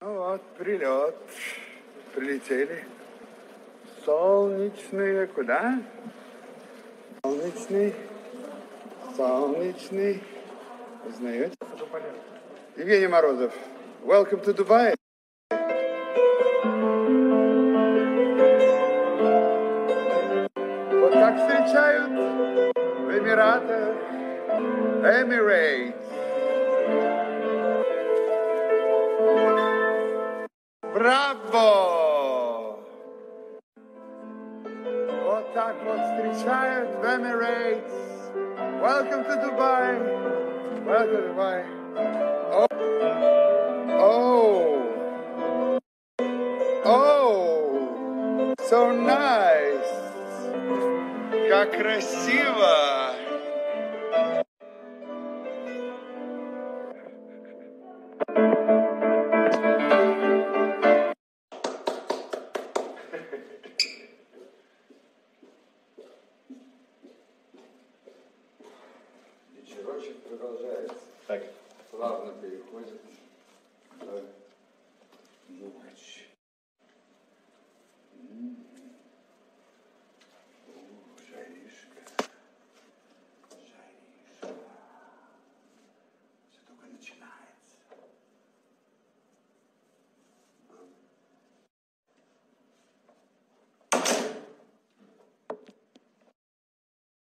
Ну вот, прилет. Прилетели. Солнечные куда? Солнечный. Солнечный. Узнаете? Евгений Морозов. Welcome to Dubai. Вот так встречают в Эмиратах. Emirates. Браво! Вот так вот встречают в Emirates. Welcome to Dubai. Welcome to Dubai. Oh. Oh. Oh. So nice. Как красиво. Вечерочек продолжается. Так. Плавно переходит в ночь.